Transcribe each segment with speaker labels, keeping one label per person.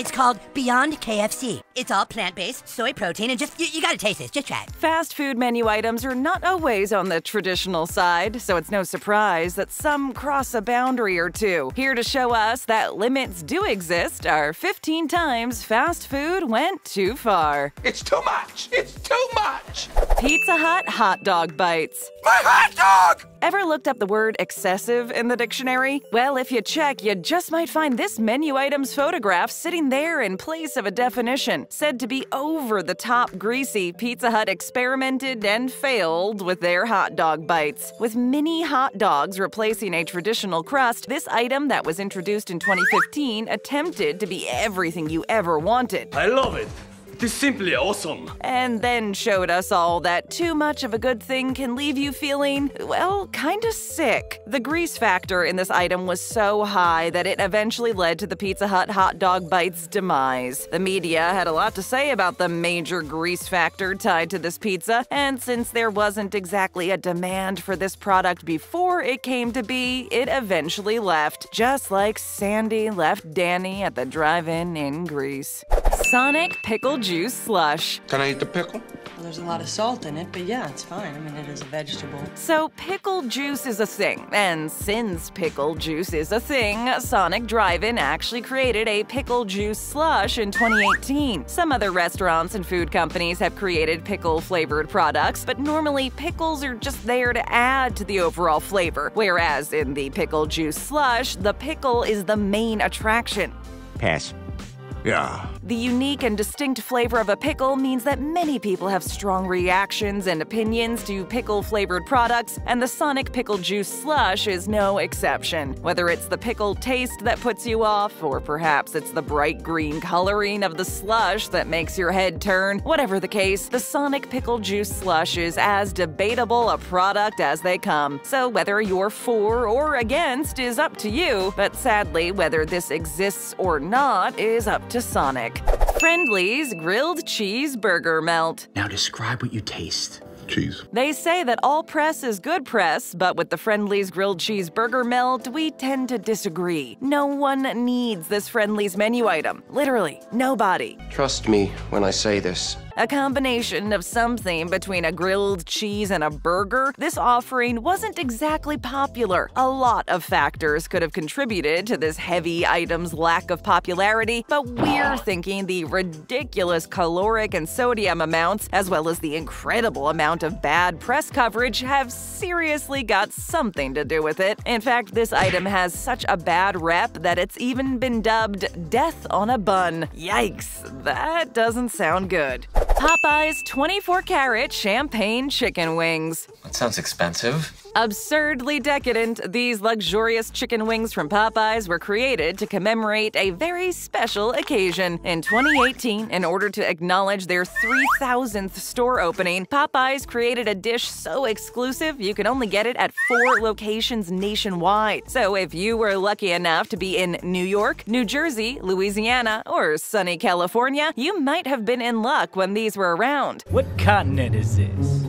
Speaker 1: It's called Beyond KFC. It's all plant based, soy protein, and just, you, you gotta taste this. Just try it.
Speaker 2: Fast food menu items are not always on the traditional side, so it's no surprise that some cross a boundary or two. Here to show us that limits do exist are 15 times fast food went too far.
Speaker 3: It's too much! It's too much!
Speaker 2: Pizza Hut hot dog bites.
Speaker 3: My hot dog!
Speaker 2: Ever looked up the word excessive in the dictionary? Well, if you check, you just might find this menu item's photograph sitting there in place of a definition. Said to be over the top greasy, Pizza Hut experimented and failed with their hot dog bites. With mini hot dogs replacing a traditional crust, this item that was introduced in 2015 attempted to be everything you ever wanted.
Speaker 4: I love it. This is simply awesome.
Speaker 2: And then showed us all that too much of a good thing can leave you feeling, well, kinda sick. The grease factor in this item was so high that it eventually led to the Pizza Hut hot dog bites demise. The media had a lot to say about the major grease factor tied to this pizza, and since there wasn't exactly a demand for this product before it came to be, it eventually left, just like Sandy left Danny at the drive-in in Grease. Sonic Pickle Juice Slush.
Speaker 3: Can I eat the pickle?
Speaker 5: Well, there's a lot of salt in it, but yeah, it's fine. I mean, it is a vegetable.
Speaker 2: So, pickle juice is a thing, and since pickle juice is a thing, Sonic Drive-In actually created a pickle juice slush in 2018. Some other restaurants and food companies have created pickle-flavored products, but normally pickles are just there to add to the overall flavor, whereas in the pickle juice slush, the pickle is the main attraction.
Speaker 6: Pass.
Speaker 3: Yeah.
Speaker 2: The unique and distinct flavor of a pickle means that many people have strong reactions and opinions to pickle flavored products, and the Sonic Pickle Juice Slush is no exception. Whether it's the pickle taste that puts you off, or perhaps it's the bright green coloring of the slush that makes your head turn, whatever the case, the Sonic Pickle Juice Slush is as debatable a product as they come. So whether you're for or against is up to you, but sadly, whether this exists or not is up to Sonic. Friendly's Grilled Cheese Burger Melt.
Speaker 6: Now describe what you taste.
Speaker 3: Cheese.
Speaker 2: They say that all press is good press, but with the Friendly's grilled Cheese Burger melt, we tend to disagree. No one needs this Friendly's menu item. Literally, nobody.
Speaker 7: Trust me when I say this.
Speaker 2: A combination of something between a grilled cheese and a burger, this offering wasn't exactly popular. A lot of factors could have contributed to this heavy item's lack of popularity, but we're thinking the ridiculous caloric and sodium amounts, as well as the incredible amount of bad press coverage, have seriously got something to do with it. In fact, this item has such a bad rep that it's even been dubbed Death on a Bun. Yikes, that doesn't sound good. Popeyes 24 karat champagne chicken wings.
Speaker 8: That sounds expensive.
Speaker 2: Absurdly decadent, these luxurious chicken wings from Popeyes were created to commemorate a very special occasion. In 2018, in order to acknowledge their 3,000th store opening, Popeyes created a dish so exclusive you can only get it at four locations nationwide. So if you were lucky enough to be in New York, New Jersey, Louisiana, or sunny California, you might have been in luck when these were around.
Speaker 9: What continent is this?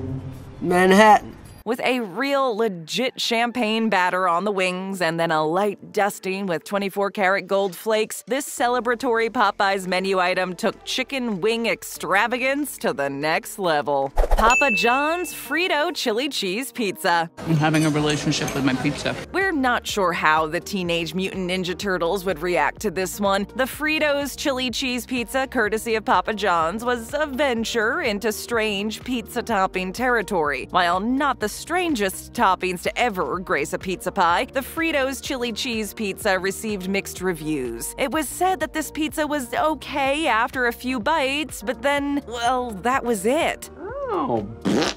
Speaker 5: Manhattan.
Speaker 2: With a real legit champagne batter on the wings and then a light dusting with 24 karat gold flakes, this celebratory Popeyes menu item took chicken wing extravagance to the next level. Papa John's Frito Chili Cheese Pizza.
Speaker 10: I'm having a relationship with my pizza.
Speaker 2: We're not sure how the Teenage Mutant Ninja Turtles would react to this one. The Fritos Chili Cheese Pizza, courtesy of Papa John's, was a venture into strange pizza topping territory. While not the strangest toppings to ever grace a pizza pie, the Fritos Chili Cheese Pizza received mixed reviews. It was said that this pizza was okay after a few bites, but then, well, that was it.
Speaker 6: Oh,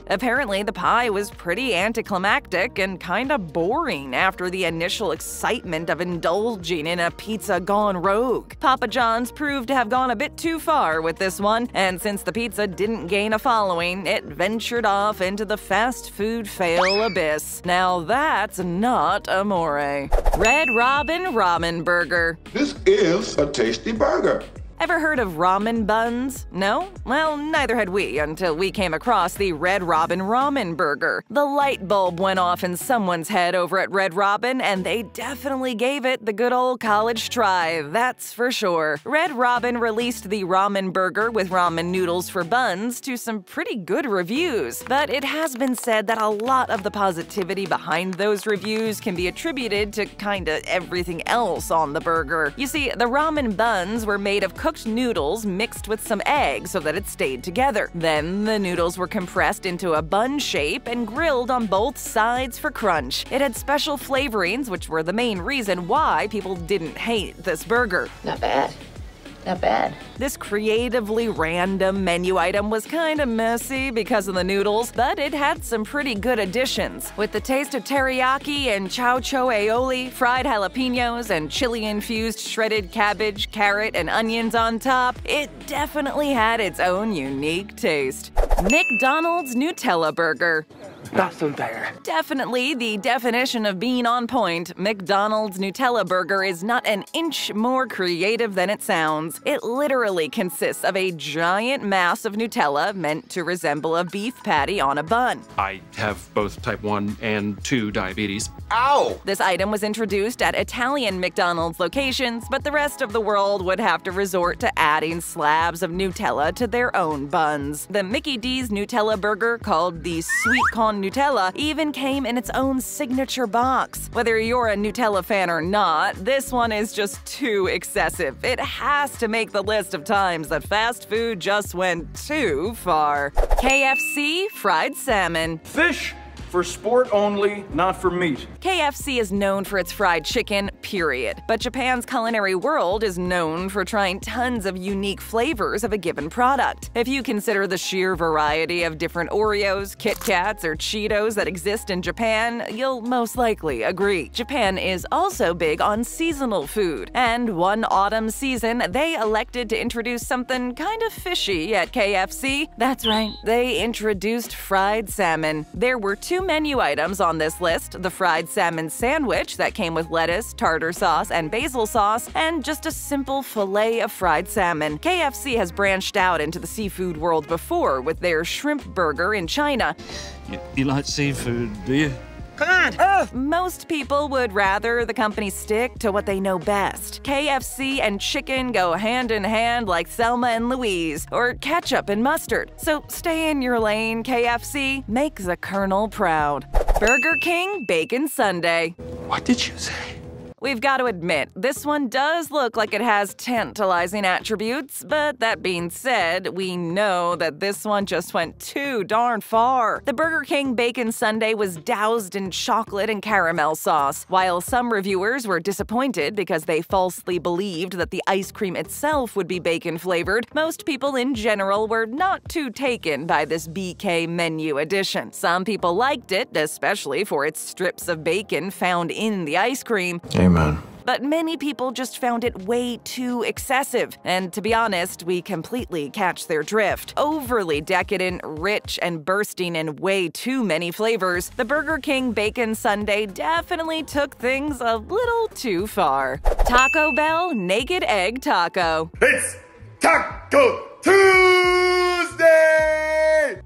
Speaker 2: Apparently, the pie was pretty anticlimactic and kinda boring after the initial excitement of indulging in a pizza gone rogue. Papa John's proved to have gone a bit too far with this one, and since the pizza didn't gain a following, it ventured off into the fast food fail abyss. Now that's not amore. Red Robin Ramen Burger.
Speaker 3: This is a tasty burger.
Speaker 2: Ever heard of ramen buns? No? Well, neither had we until we came across the Red Robin Ramen Burger. The light bulb went off in someone's head over at Red Robin, and they definitely gave it the good old college try, that's for sure. Red Robin released the ramen burger with ramen noodles for buns to some pretty good reviews, but it has been said that a lot of the positivity behind those reviews can be attributed to kinda everything else on the burger. You see, the ramen buns were made of cooked noodles mixed with some egg so that it stayed together. Then the noodles were compressed into a bun shape and grilled on both sides for crunch. It had special flavorings, which were the main reason why people didn't hate this burger.
Speaker 8: Not bad. Not bad.
Speaker 2: This creatively random menu item was kinda messy because of the noodles, but it had some pretty good additions. With the taste of teriyaki and chow chow aioli, fried jalapenos, and chili infused shredded cabbage, carrot, and onions on top, it definitely had its own unique taste. McDonald's Nutella Burger.
Speaker 4: Nothing there.
Speaker 2: Definitely the definition of being on point, McDonald's Nutella Burger is not an inch more creative than it sounds. It literally consists of a giant mass of Nutella meant to resemble a beef patty on a bun.
Speaker 11: I have both type 1 and 2 diabetes.
Speaker 3: Ow!
Speaker 2: This item was introduced at Italian McDonald's locations, but the rest of the world would have to resort to adding slabs of Nutella to their own buns. The Mickey D's Nutella burger, called the Sweety con Nutella, even came in its own signature box. Whether you're a Nutella fan or not, this one is just too excessive. It has to make the list of times that fast food just went too far. KFC fried salmon.
Speaker 12: Fish for sport only, not for meat.
Speaker 2: KFC is known for its fried chicken, period. But Japan's culinary world is known for trying tons of unique flavors of a given product. If you consider the sheer variety of different Oreos, Kit Kats, or Cheetos that exist in Japan, you'll most likely agree. Japan is also big on seasonal food, and one autumn season, they elected to introduce something kind of fishy at KFC. That's right, they introduced fried salmon. There were two menu items on this list the fried salmon sandwich that came with lettuce, tartar sauce, and basil sauce, and just a simple filet of fried salmon. KFC has branched out into the seafood world before with their shrimp burger in China.
Speaker 13: You, you like seafood, do you?
Speaker 2: Come on! Ugh. Most people would rather the company stick to what they know best. KFC and chicken go hand in hand like Thelma and Louise, or ketchup and mustard. So stay in your lane, KFC. Make the Colonel proud. Burger King Bacon Sundae.
Speaker 3: What did you say?
Speaker 2: We've got to admit, this one does look like it has tantalizing attributes, but that being said, we know that this one just went too darn far. The Burger King Bacon Sundae was doused in chocolate and caramel sauce. While some reviewers were disappointed because they falsely believed that the ice cream itself would be bacon flavored, most people in general were not too taken by this BK menu addition. Some people liked it, especially for its strips of bacon found in the ice cream.
Speaker 3: Amen.
Speaker 2: But many people just found it way too excessive, and to be honest, we completely catch their drift. Overly decadent, rich, and bursting in way too many flavors, the Burger King Bacon Sundae definitely took things a little too far. Taco Bell Naked Egg Taco.
Speaker 3: It's Taco Tuesday!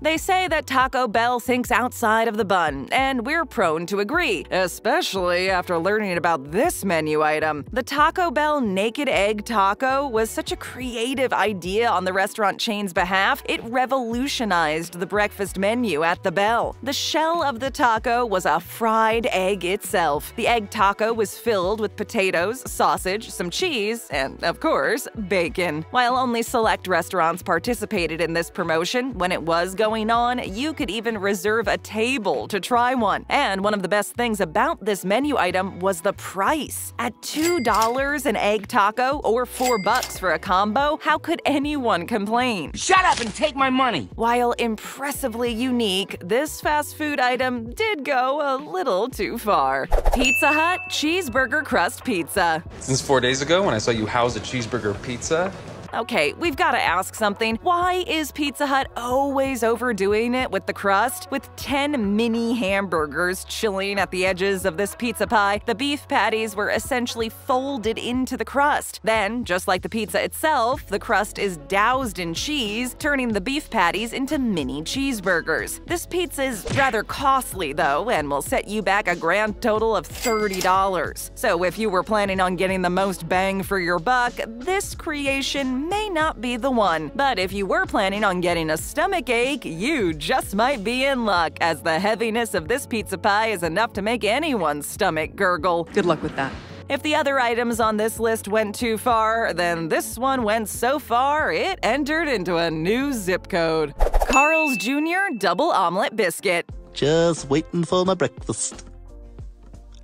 Speaker 2: They say that Taco Bell thinks outside of the bun, and we're prone to agree, especially after learning about this menu item. The Taco Bell Naked Egg Taco was such a creative idea on the restaurant chain's behalf, it revolutionized the breakfast menu at the Bell. The shell of the taco was a fried egg itself. The egg taco was filled with potatoes, sausage, some cheese, and, of course, bacon. While only select restaurants participated in this promotion, when it was going on, you could even reserve a table to try one. And one of the best things about this menu item was the price. At $2 an egg taco or 4 bucks for a combo, how could anyone complain?
Speaker 9: Shut up and take my money!
Speaker 2: While impressively unique, this fast food item did go a little too far. Pizza Hut Cheeseburger Crust Pizza.
Speaker 14: Since four days ago when I saw you house a cheeseburger pizza,
Speaker 2: Okay, we've got to ask something. Why is Pizza Hut always overdoing it with the crust? With 10 mini hamburgers chilling at the edges of this pizza pie, the beef patties were essentially folded into the crust. Then, just like the pizza itself, the crust is doused in cheese, turning the beef patties into mini cheeseburgers. This pizza is rather costly, though, and will set you back a grand total of $30. So if you were planning on getting the most bang for your buck, this creation may not be the one. But if you were planning on getting a stomach ache, you just might be in luck, as the heaviness of this pizza pie is enough to make anyone's stomach gurgle.
Speaker 14: Good luck with that.
Speaker 2: If the other items on this list went too far, then this one went so far it entered into a new zip code. Carl's Jr. Double Omelette Biscuit.
Speaker 15: Just waiting for my breakfast.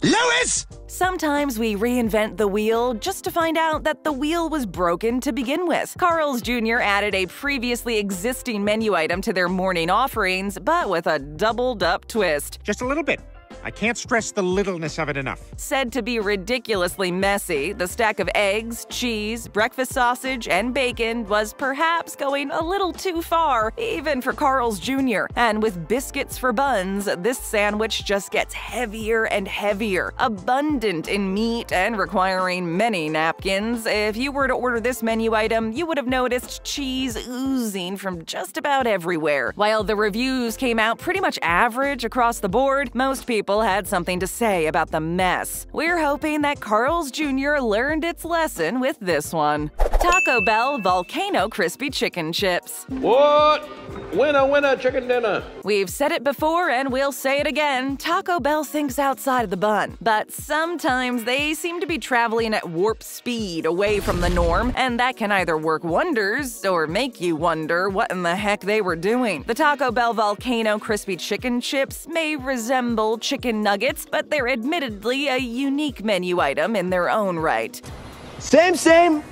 Speaker 15: Lois!
Speaker 2: Sometimes we reinvent the wheel just to find out that the wheel was broken to begin with. Carl's Jr. added a previously existing menu item to their morning offerings, but with a doubled up twist.
Speaker 16: Just a little bit. I can't stress the littleness of it enough.
Speaker 2: Said to be ridiculously messy, the stack of eggs, cheese, breakfast sausage, and bacon was perhaps going a little too far, even for Carl's Jr. And with biscuits for buns, this sandwich just gets heavier and heavier, abundant in meat and requiring many napkins. If you were to order this menu item, you would have noticed cheese oozing from just about everywhere. While the reviews came out pretty much average across the board, most people had something to say about the mess. We're hoping that Carl's Jr. learned its lesson with this one. Taco Bell Volcano Crispy Chicken Chips.
Speaker 3: What? Winner, winner, chicken dinner.
Speaker 2: We've said it before and we'll say it again. Taco Bell thinks outside of the bun. But sometimes they seem to be traveling at warp speed away from the norm, and that can either work wonders or make you wonder what in the heck they were doing. The Taco Bell Volcano Crispy Chicken Chips may resemble chicken nuggets, but they're admittedly a unique menu item in their own right.
Speaker 6: Same, same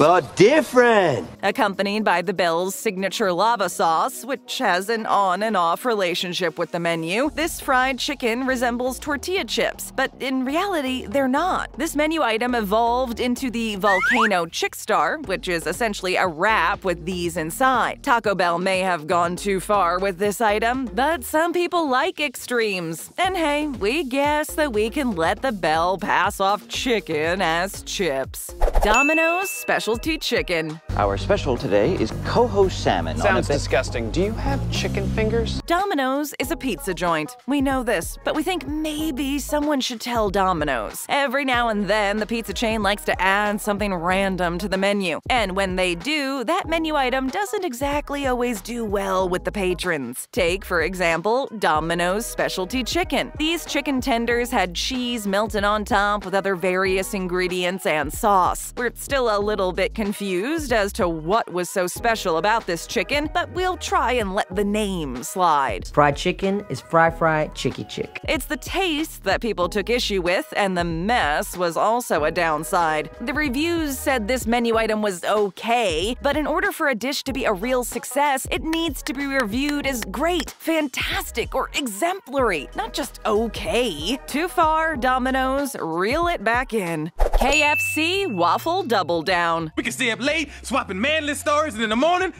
Speaker 6: but different.
Speaker 2: Accompanied by the Bell's signature lava sauce, which has an on and off relationship with the menu, this fried chicken resembles tortilla chips, but in reality, they're not. This menu item evolved into the Volcano Chick Star, which is essentially a wrap with these inside. Taco Bell may have gone too far with this item, but some people like extremes. And hey, we guess that we can let the Bell pass off chicken as chips. Domino's Specialty Chicken.
Speaker 9: Our special today is coho salmon.
Speaker 17: Sounds disgusting. Do you have chicken fingers?
Speaker 2: Domino's is a pizza joint. We know this, but we think maybe someone should tell Domino's. Every now and then, the pizza chain likes to add something random to the menu. And when they do, that menu item doesn't exactly always do well with the patrons. Take, for example, Domino's Specialty Chicken. These chicken tenders had cheese melted on top with other various ingredients and sauce. We're still a little bit confused as to what was so special about this chicken, but we'll try and let the name slide.
Speaker 18: Fried chicken is fry fry chicky chick.
Speaker 2: It's the taste that people took issue with, and the mess was also a downside. The reviews said this menu item was okay, but in order for a dish to be a real success, it needs to be reviewed as great, fantastic, or exemplary, not just okay. Too far, Domino's, reel it back in. KFC Waffle Double Down.
Speaker 19: We can stay up late, swapping manly stories, and in the morning,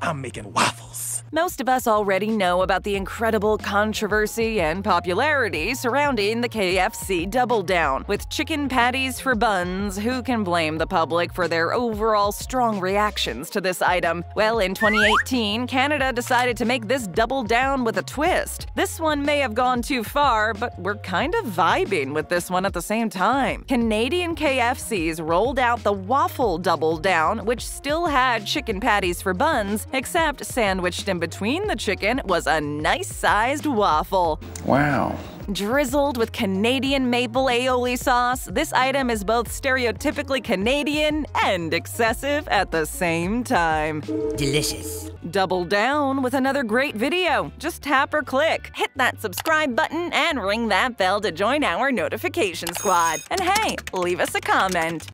Speaker 19: I'm making waffles.
Speaker 2: Most of us already know about the incredible controversy and popularity surrounding the KFC Double Down. With chicken patties for buns, who can blame the public for their overall strong reactions to this item? Well, in 2018, Canada decided to make this Double Down with a twist. This one may have gone too far, but we're kind of vibing with this one at the same time. Canadian KFCs rolled out the Waffle Double Down, which still had chicken patties for buns, except sandwiched in between the chicken was a nice sized waffle.
Speaker 17: Wow.
Speaker 2: Drizzled with Canadian maple aioli sauce, this item is both stereotypically Canadian and excessive at the same time.
Speaker 1: Delicious.
Speaker 2: Double down with another great video. Just tap or click, hit that subscribe button, and ring that bell to join our notification squad. And hey, leave us a comment.